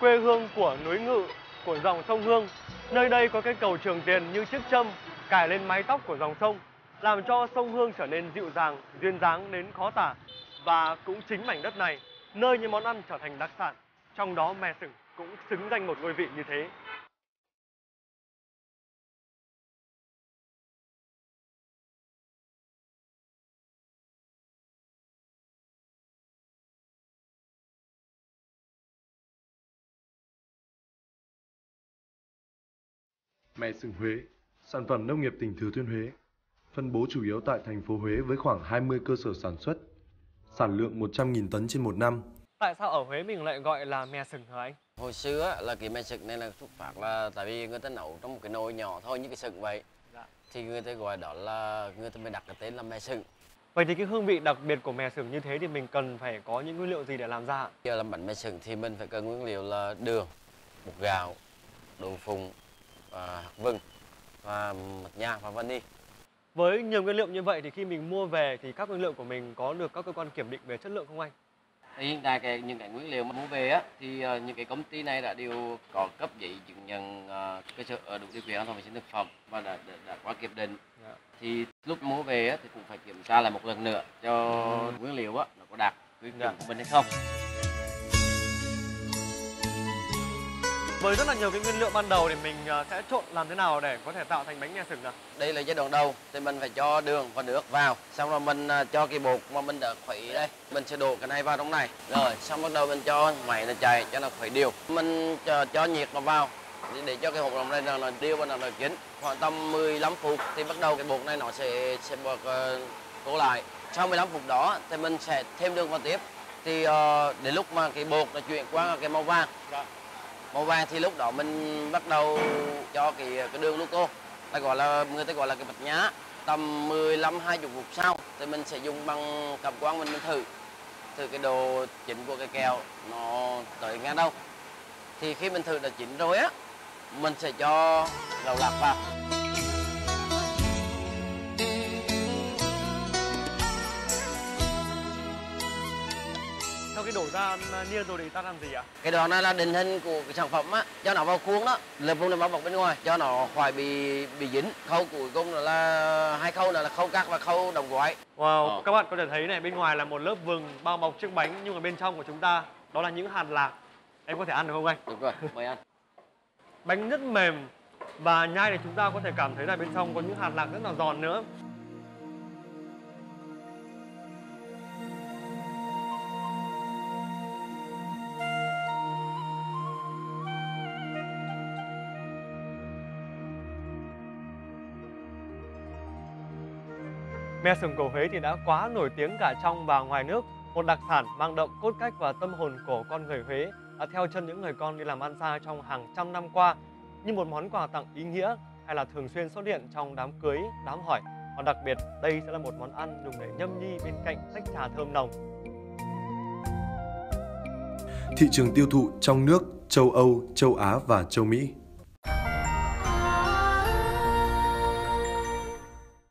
quê hương của núi Ngự, của dòng sông Hương. Nơi đây có cái cầu Trường Tiền như chiếc châm cài lên mái tóc của dòng sông, làm cho sông Hương trở nên dịu dàng, duyên dáng đến khó tả. Và cũng chính mảnh đất này, nơi những món ăn trở thành đặc sản, trong đó me sừng cũng xứng danh một ngôi vị như thế. Mẹ sừng Huế, sản phẩm nông nghiệp tỉnh Thừa Thiên Huế, phân bố chủ yếu tại thành phố Huế với khoảng 20 cơ sở sản xuất, sản lượng 100.000 tấn trên một năm. Tại sao ở Huế mình lại gọi là me sừng hả anh? Hồi xưa là cái me sừng này là xuất phát là tại vì người ta nấu trong một cái nồi nhỏ thôi như cái sừng vậy. Dạ. Thì người ta gọi đó là người ta mới đặt cái tên là me sừng. Vậy thì cái hương vị đặc biệt của mè sừng như thế thì mình cần phải có những nguyên liệu gì để làm ra ạ? Giờ làm bánh me sừng thì mình phải cần nguyên liệu là đường, bột gạo, đậu phụng, và hạt vừng và mật nha và vani. Với nhiều nguyên liệu như vậy thì khi mình mua về thì các nguyên liệu của mình có được các cơ quan kiểm định về chất lượng không anh? Thì hiện tại cái những cái nguyên liệu mà mua về á thì uh, những cái công ty này đã đều có cấp giấy chứng nhận uh, cơ sở ở đủ điều kiện an toàn vệ sinh thực phẩm và đã, đã, đã qua kiểm định. Dạ. Thì lúc mua về á thì cũng phải kiểm tra lại một lần nữa cho nguyên liệu á nó có đạt quy Dạ. chuẩn của mình hay không. Với rất là nhiều cái nguyên liệu ban đầu thì mình ờ, sẽ trộn làm thế nào để có thể tạo thành bánh mè sừng ạ? Đây là giai đoạn đầu thì mình phải cho đường và nước vào, xong rồi mình à, cho cái bột mà mình đã khuấy đây, mình sẽ đổ cái này vào trong này. Rồi, xong bắt đầu mình cho máy nó chạy cho nó khuấy đều. Mình cho, cho nhiệt nó vào để, cho cái hột lòng này nó, nó đều và nó, nó chín. Khoảng tầm 15 phút thì bắt đầu cái bột này nó sẽ sẽ bột uh, cố lại. Sau 15 phút đó thì mình sẽ thêm đường vào tiếp. Thì ờ, đến lúc mà cái bột nó chuyển qua cái màu vàng màu vàng thì lúc đó mình bắt đầu cho cái cái đường gluco ta gọi là, người ta gọi là cái bạch nhá. Tầm 15 20 phút sau thì mình sẽ dùng bằng cảm quang mình mình thử. Thử cái độ chín của cái kẹo nó tới ngang đâu. Thì khi mình thử đã chín rồi á, mình sẽ cho gạo lạc vào. Sau khi đổ ra ờ, niên rồi thì ta làm gì ạ? cái đó nó là định hình của cái sản phẩm á cho nó vào khuôn đó lớp vùng này bao bọc bên ngoài cho nó khỏi bị bị dính khâu cuối cùng là, là hai khâu là, là khâu cắt và khâu đồng gói Wow, Ờ. các bạn có thể thấy này bên ngoài là một lớp vừng bao bọc chiếc bánh nhưng mà bên trong của chúng ta đó là những hạt lạc. Em có thể ăn được không anh? đúng rồi mời ăn Bánh rất mềm và nhai thì chúng ta có thể cảm thấy là bên trong có những hạt lạc rất là giòn nữa. Me sừng cổ Huế thì đã quá nổi tiếng cả trong và ngoài nước. Một đặc sản mang đậm cốt cách và tâm hồn của con người Huế đã theo chân những người con đi làm ăn xa trong hàng trăm năm qua như một món quà tặng ý nghĩa hay là thường xuyên xuất hiện trong đám cưới, đám hỏi. Và đặc biệt đây sẽ là một món ăn dùng để nhâm nhi bên cạnh tách trà thơm nồng. Thị trường tiêu thụ trong nước, châu Âu, châu Á và châu Mỹ.